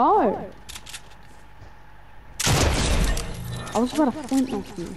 Oh. I was about to flint off you.